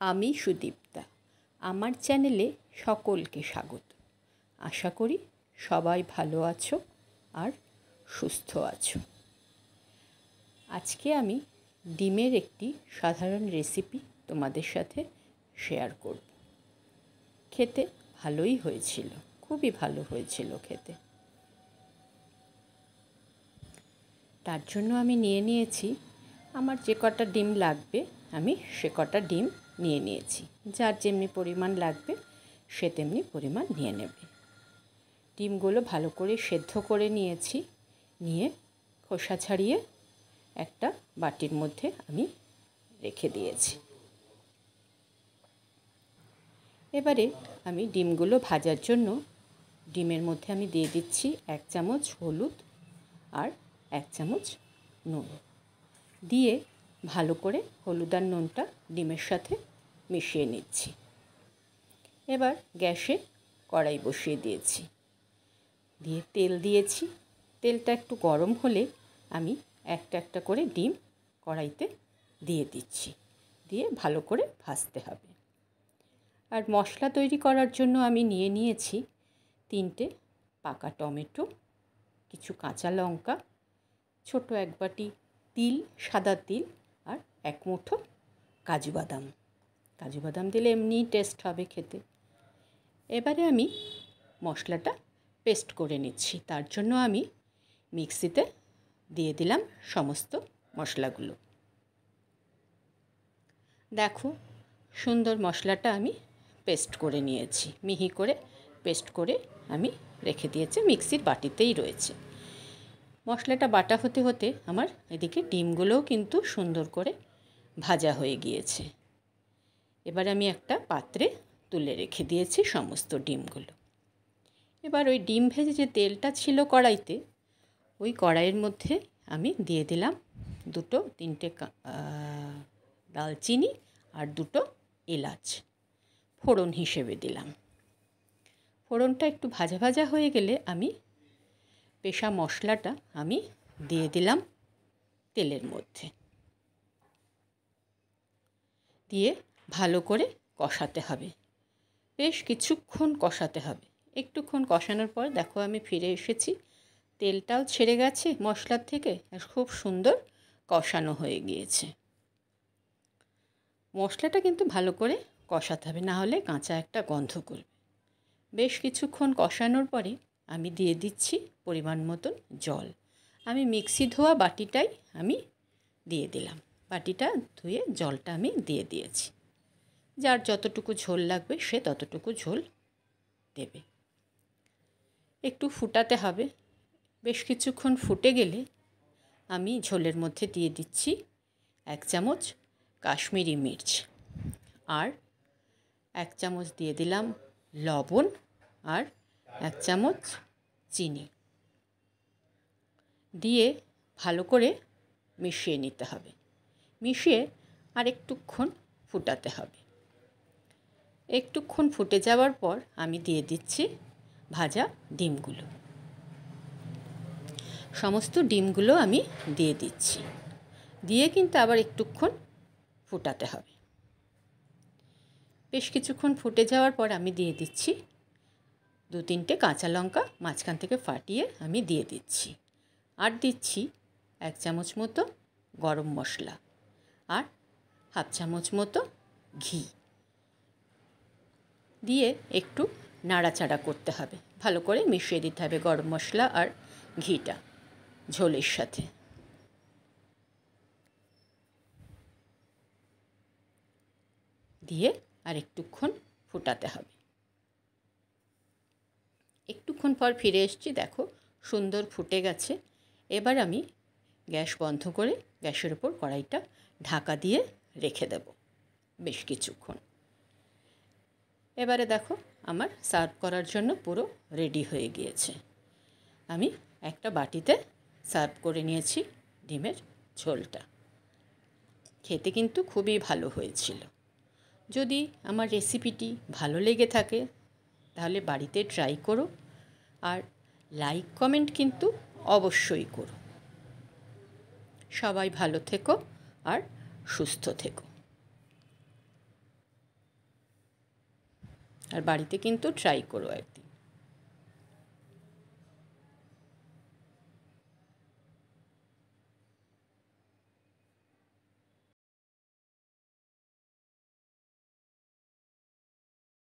আমি সুদীপ্তা। আমার চ্যানেলে সকলকে স্বাগত। আশা করি সবাই ভালো আছো আর সুস্থ আছো। আজকে আমি ডিমের একটি সাধারণ রেসিপি তোমাদের সাথে শেয়ার করব। খেতে ভালোই হয়েছিল, খুবই ভালো হয়েছিল খেতে। তার জন্য আমি নিয়ে নিয়েছি, আমার যে কটা ডিম লাগবে, আমি সে কটা ডিম নিয়ে নিয়েছি। যার যেমনি পরিমাণ লাগবে, সে তেমনি পরিমাণ নিয়ে নেবে। ডিমগুলো ভালো করে সেদ্ধ করে নিয়েছি। নিয়ে খোসা ছাড়িয়ে একটা বাটির মধ্যে আমি রেখে দিয়েছি। এবারে আমি ডিমগুলো ভাজার জন্য ডিমের মধ্যে আমি দিয়ে দিচ্ছি এক চামচ হলুদ আর এক চামচ নুন। দিয়ে ভালো করে হলুদ আর নুনটা ডিমের সাথে মিশিয়ে নিচ্ছি। এবার গ্যাসে কড়াই বসিয়ে দিয়েছি। দিয়ে তেল দিয়েছি। তেলটা একটু গরম হলে আমি একটা একটা করে ডিম কড়াইতে দিয়ে দিচ্ছি। দিয়ে ভালো করে ভাজতে হবে। আর মশলা তৈরি করার জন্য আমি নিয়ে নিয়েছি তিনটে পাকা টমেটো, কিছু কাঁচা লঙ্কা, ছোট এক বাটি তিল, সাদা তিল আর এক মুঠো কাজু বাদাম। কাজু বাদাম দিলে এমনিই টেস্ট হবে খেতে। এবারে আমি মশলাটা পেস্ট করে নিচ্ছি। তার জন্য আমি মিক্সিতে দিয়ে দিলাম সমস্ত মশলাগুলো। দেখো, সুন্দর মশলাটা আমি পেস্ট করে নিয়েছি। মিহি করে পেস্ট করে আমি রেখে দিয়েছি, মিক্সির বাটিতেই রয়েছে। মশলাটা বাটা হতে হতে আমার এদিকে ডিমগুলোও কিন্তু সুন্দর করে ভাজা হয়ে গিয়েছে। এবার আমি একটা পাত্রে তুলে রেখে দিয়েছি সমস্ত ডিমগুলো। এবার ওই ডিম ভেজে যে তেলটা ছিল কড়াইতে, ওই কড়াইয়ের মধ্যে আমি দিয়ে দিলাম দুটো, তিনটে দালচিনি আর দুটো এলাচ। ফোড়ন হিসেবে দিলাম। ফোড়নটা একটু ভাজা ভাজা হয়ে গেলে আমি পেশা মশলাটা আমি দিয়ে দিলাম তেলের মধ্যে। দিয়ে ভালো করে কষাতে হবে। বেশ কিছুক্ষণ কষাতে হবে। একটুক্ষণ কষানোর পর দেখো আমি ফিরে এসেছি। তেলটাও ছেড়ে গেছে মশলার থেকে আর খুব সুন্দর কষানো হয়ে গিয়েছে। মশলাটা কিন্তু ভালো করে কষাতে হবে, না হলে কাঁচা একটা গন্ধ করবে। বেশ কিছুক্ষণ কষানোর পরে আমি দিয়ে দিচ্ছি পরিমাণ মতন জল। আমি মিক্সি ধোয়া বাটিটাই আমি দিয়ে দিলাম। বাটিটা ধুয়ে জলটা আমি দিয়ে দিয়েছি। যার যতটুকু ঝোল লাগবে সে ততটুকু ঝোল দেবে। একটু ফুটাতে হবে। বেশ কিছুক্ষণ ফুটে গেলে আমি ঝোলের মধ্যে দিয়ে দিচ্ছি এক চামচ কাশ্মীরি মির্চ আর এক চামচ দিয়ে দিলাম লবণ আর এক চামচ চিনি। দিয়ে ভালো করে মিশিয়ে নিতে হবে। মিশিয়ে আর একটুক্ষণ ফুটাতে হবে। একটুক্ষণ ফুটে যাওয়ার পর আমি দিয়ে দিচ্ছি ভাজা ডিমগুলো। সমস্ত ডিমগুলো আমি দিয়ে দিচ্ছি। দিয়ে কিন্তু আবার একটুক্ষণ ফুটাতে হবে। বেশ কিছুক্ষণ ফুটে যাওয়ার পর আমি দিয়ে দিচ্ছি দু তিনটে কাঁচা লঙ্কা মাঝখান থেকে ফাটিয়ে আমি দিয়ে দিচ্ছি। আর দিচ্ছি এক চামচ মতো গরম মশলা আর হাফ চামচ মতো ঘি। দিয়ে একটু নাড়াচাড়া করতে হবে। ভালো করে মিশিয়ে দিতে হবে গরম মশলা আর ঘিটা ঝোলের সাথে। দিয়ে আর একটুক্ষণ ফুটাতে হবে। একটুক্ষণ পর ফিরে এসছি, দেখো সুন্দর ফুটে গেছে। এবার আমি গ্যাস বন্ধ করে গ্যাসের ওপর কড়াইটা ঢাকা দিয়ে রেখে দেব বেশ কিছুক্ষণ। এবারে দেখো, আমার সার্ভ করার জন্য পুরো রেডি হয়ে গিয়েছে। আমি একটা বাটিতে সার্ভ করে নিয়েছি ডিমের ঝোলটা। খেতে কিন্তু খুবই ভালো হয়েছিল। যদি আমার রেসিপিটি ভালো লেগে থাকে, তাহলে বাড়িতে ট্রাই করো আর লাইক, কমেন্ট কিন্তু অবশ্যই করো। সবাই ভালো থেকো আর সুস্থ থেকো। আর বাড়িতে কিন্তু ট্রাই করো একদিন।